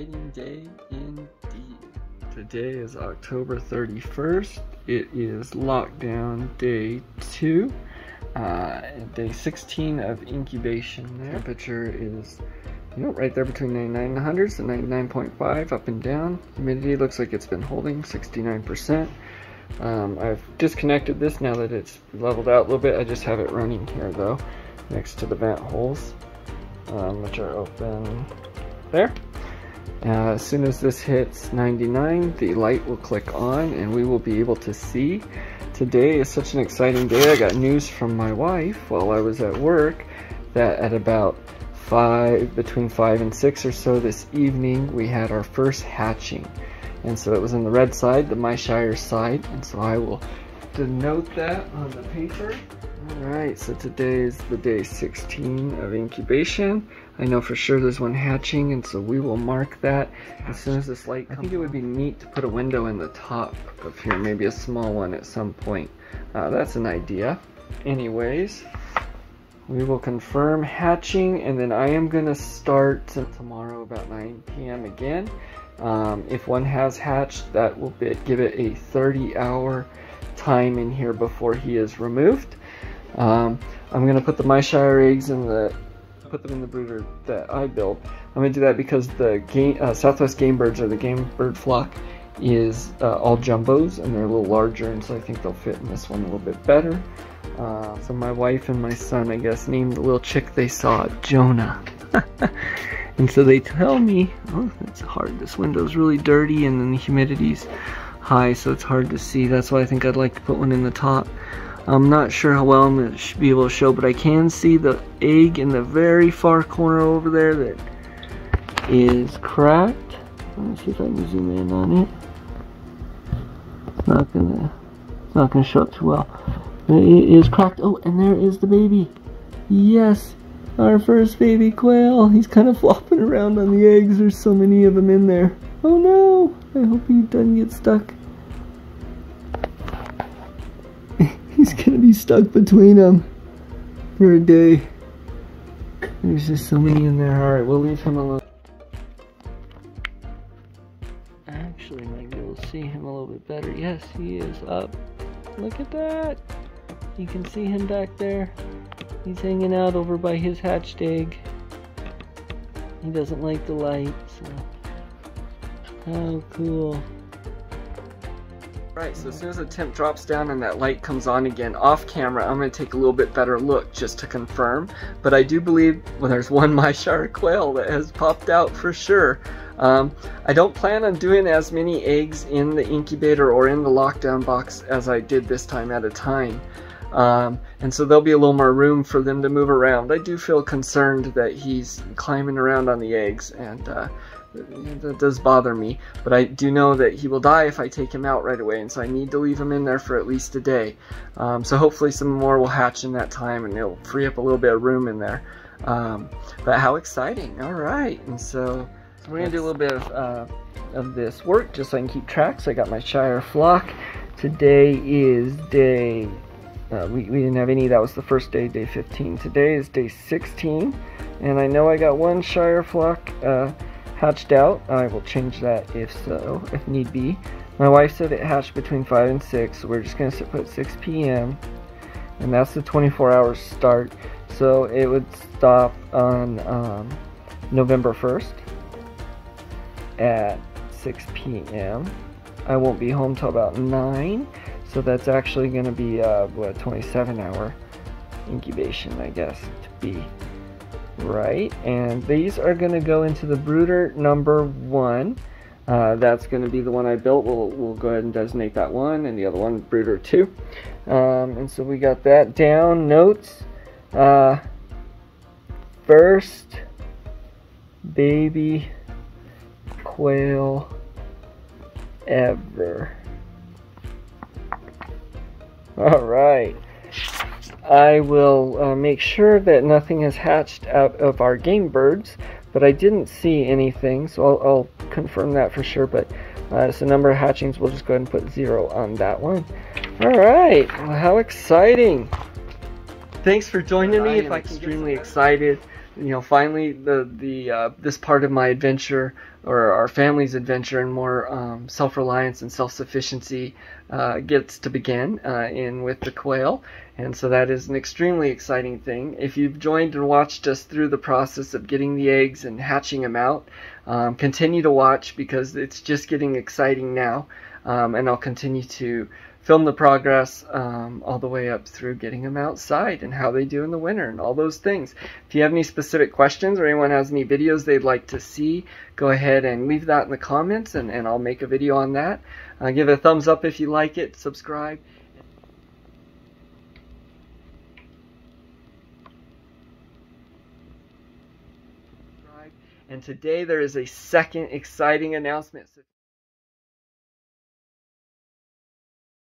exciting day indeed. Today is October 31st. It is lockdown day two, uh, day 16 of incubation. There. Temperature is you know, right there between 99 and 100, so 99.5 up and down. Humidity looks like it's been holding 69%. Um, I've disconnected this now that it's leveled out a little bit. I just have it running here though, next to the vent holes, um, which are open there. Uh, as soon as this hits 99, the light will click on and we will be able to see. Today is such an exciting day. I got news from my wife while I was at work that at about five, between five and six or so this evening, we had our first hatching. And so it was in the red side, the Myshire side, and so I will denote that on the paper. Alright, so today is the day 16 of incubation. I know for sure there's one hatching, and so we will mark that as soon as this light comes I think it would be neat to put a window in the top of here, maybe a small one at some point. Uh, that's an idea. Anyways, we will confirm hatching, and then I am going to start tomorrow about 9 p.m. again. Um, if one has hatched, that will be, give it a 30 hour time in here before he is removed. Um, I'm going to put the Myshire eggs in the put them in the brooder that I built. I'm to do that because the game, uh, Southwest game birds or the game bird flock is uh, all jumbos and they're a little larger and so I think they'll fit in this one a little bit better. Uh, so my wife and my son, I guess, named the little chick they saw Jonah. And so they tell me, oh, it's hard. This window's really dirty and then the humidity's high, so it's hard to see. That's why I think I'd like to put one in the top. I'm not sure how well I'm going to be able to show, but I can see the egg in the very far corner over there that is cracked. Let me see if I can zoom in on it. It's not gonna, it's not gonna show up too well. It is cracked. Oh, and there is the baby. Yes, our first baby quail. He's kind of flopping around on the eggs. There's so many of them in there. Oh no! I hope he doesn't get stuck. He's gonna be stuck between them for a day. There's just so many in there. Alright, we'll leave him alone. Actually, maybe we'll see him a little bit better. Yes, he is up. Look at that! You can see him back there. He's hanging out over by his hatched egg. He doesn't like the light, so. How cool. Right, so as soon as the temp drops down and that light comes on again off camera, I'm going to take a little bit better look just to confirm. But I do believe well, there's one Myshire quail that has popped out for sure. Um, I don't plan on doing as many eggs in the incubator or in the lockdown box as I did this time at a time. Um, and so there'll be a little more room for them to move around. I do feel concerned that he's climbing around on the eggs, and uh, that does bother me. But I do know that he will die if I take him out right away, and so I need to leave him in there for at least a day. Um, so hopefully some more will hatch in that time, and it'll free up a little bit of room in there. Um, but how exciting! All right, and so, so we're gonna do a little bit of, uh, of this work just so I can keep track. So I got Myshire flock. Today is day uh, we, we didn't have any, that was the first day, day 15. Today is day 16, and I know I got one Shire flock uh, hatched out. I will change that if so, if need be. My wife said it hatched between 5 and 6, so we're just going to put 6 p.m. And that's the 24 hours start. So it would stop on um, November 1st at 6 p.m. I won't be home till about 9 so that's actually going to be uh, what 27 hour incubation, I guess, to be right. And these are going to go into the brooder number one. Uh, that's going to be the one I built. We'll, we'll go ahead and designate that one, and the other one brooder two. Um, and so we got that down. Notes. Uh, first baby quail ever. All right. I will uh, make sure that nothing has hatched out of our game birds, but I didn't see anything, so I'll, I'll confirm that for sure. But uh, so number of hatchings, we'll just go ahead and put zero on that one. All right. Well, how exciting! thanks for joining me. If I'm extremely excited, you know, finally the the uh, this part of my adventure or our family's adventure and more um, self-reliance and self-sufficiency uh, gets to begin uh, in with the quail, and so that is an extremely exciting thing. If you've joined and watched us through the process of getting the eggs and hatching them out, um, continue to watch because it's just getting exciting now, um, and I'll continue to film the progress um, all the way up through getting them outside and how they do in the winter and all those things. If you have any specific questions or anyone has any videos they'd like to see, go ahead and leave that in the comments and, and I'll make a video on that. Uh, give it a thumbs up if you like it, subscribe. And today there is a second exciting announcement.